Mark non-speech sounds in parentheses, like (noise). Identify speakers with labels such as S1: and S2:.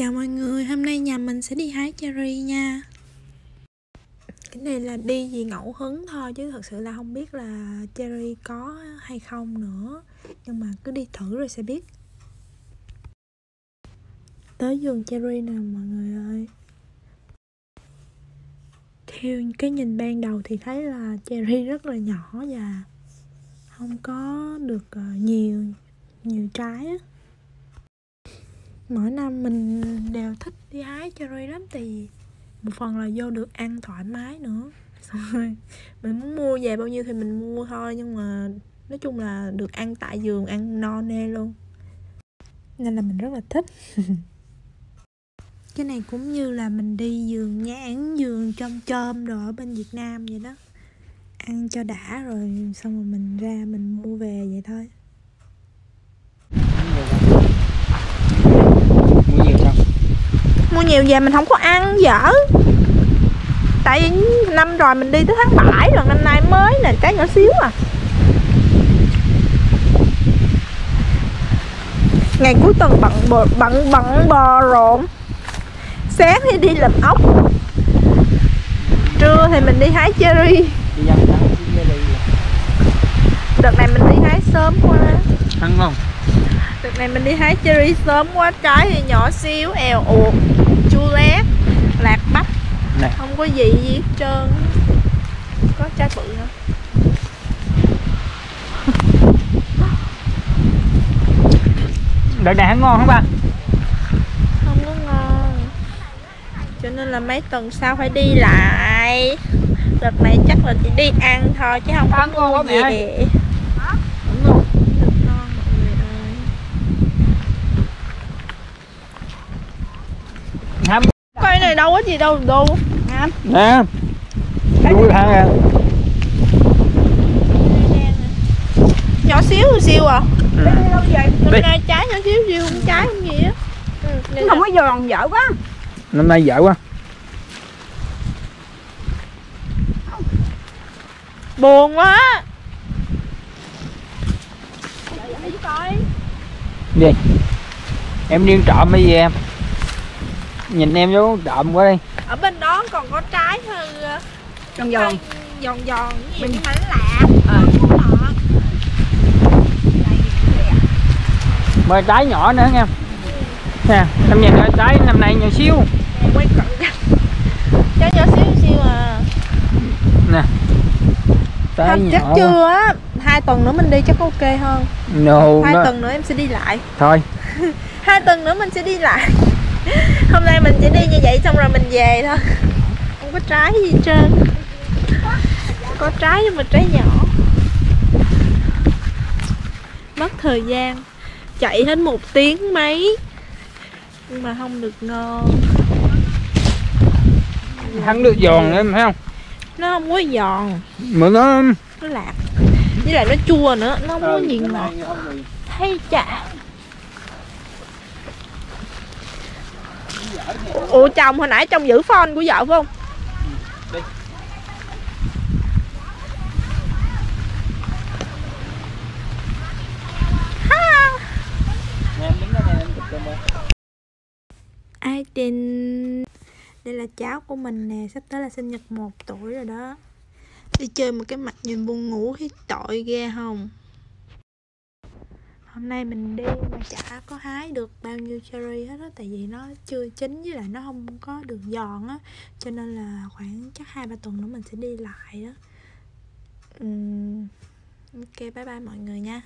S1: Chào mọi người, hôm nay nhà mình sẽ đi hái cherry nha. Cái này là đi vì ngẫu hứng thôi chứ thật sự là không biết là cherry có hay không nữa. Nhưng mà cứ đi thử rồi sẽ biết. Tới vườn cherry nè mọi người ơi? Theo cái nhìn ban đầu thì thấy là cherry rất là nhỏ và không có được ờ, nhiều nhiều trái á mỗi năm mình đều thích đi hái cherry lắm thì một phần là vô được ăn thoải mái nữa. (laughs) Xong rồi mình muốn mua về bao nhiêu thì mình mua thôi, nhưng mà nói chung là được ăn tại vườn, ăn no nê luôn. Nên là mình rất là thích. (laughs) Cái này cũng như là mình đi vườn nhãn vườn trong chôm đồ ở bên việt nam vậy đó. Ăn cho đã rồi, xong rồi mình ra mình mua về vậy thôi
S2: mua nhiều sao
S1: mua nhiều về mình không có ăn dở. Tại vì năm rồi mình đi tới tháng 7 rồi năm nay mới nè trái nhỏ xíu à. Ngày cuối tuần bận bận bận bận bò rộn. Sáng thì đi làm ốc. Trưa thì mình đi hái cherry. Đợt này mình đi hái sớm quá.
S2: Ăn không?
S1: Đợt này mình đi hái cherry sớm quá trái thì nhỏ xíu èo uột lét lạc bắp.
S2: Nè.
S1: không có gì gì hết trơn. Có trái bự nữa (laughs)
S2: đợt này ngon không ba
S1: không có ngon. Cho nên là mấy tuần sau phải đi lại. Đợt này chắc là chỉ đi ăn thôi chứ không có
S2: ngon
S1: mua
S2: quá mẹ ơi.
S1: về Đúng không? Được ngon mọi người ơi
S2: ham
S1: cây này đâu có gì đâu đâu anh
S2: nè. Vui hả à
S1: nhỏ xíu xíu à?
S2: Ừ. Đi.
S1: nay trái nhỏ xíu xíu không trái không gì á. Ừ,
S3: không có giòn dở quá.
S2: Năm nay dở quá.
S1: Buồn quá.
S2: Đi em đi trộm cái gì em nhìn em vô trộm quá đi.
S1: Ở bên đó còn có trái hơn
S3: giòn giòn.
S1: giòn giòn cái gì nhưng mà nó lạ.
S3: Ờ.
S1: Lạ.
S2: mời trái nhỏ nữa nha nè em nhìn coi trái năm nay nhỏ xíu.
S1: Nè, quay cận. Trái nhỏ xíu xíu à.
S2: Nè. Trái nhỏ
S1: chắc
S2: quá.
S1: chưa á. Hai tuần nữa mình đi chắc ok hơn.
S2: No
S1: hai
S2: nó
S1: tuần nữa em sẽ đi lại.
S2: Thôi. (laughs)
S1: Hai tuần nữa mình sẽ đi lại (laughs) hôm nay mình chỉ đi như vậy xong rồi mình về thôi. Không có trái gì trơn. Có trái nhưng mà trái nhỏ. Mất thời gian. Chạy hết một tiếng mấy. Nhưng mà không được ngon.
S2: Hắn được giòn nữa em thấy không?
S1: Nó không có giòn.
S2: Mà nó
S1: nó lạc. Với lại nó chua nữa. Nó không có gì ngọt hay chả ủa chồng hồi nãy chồng giữ phone của vợ phải không
S2: Đi.
S1: Ha.
S2: em đứng đó em chụp cho em
S1: ai tin đây là cháu của mình nè sắp tới là sinh nhật một tuổi rồi đó đi chơi một cái mặt nhìn buồn ngủ thấy tội ghê không hôm nay mình đi mà chả có hái được bao nhiêu cherry hết á tại vì nó chưa chín với lại nó không có được giòn á. Cho nên là khoảng chắc hai ba tuần nữa mình sẽ đi lại đó uhm, ok bye bye mọi người nha.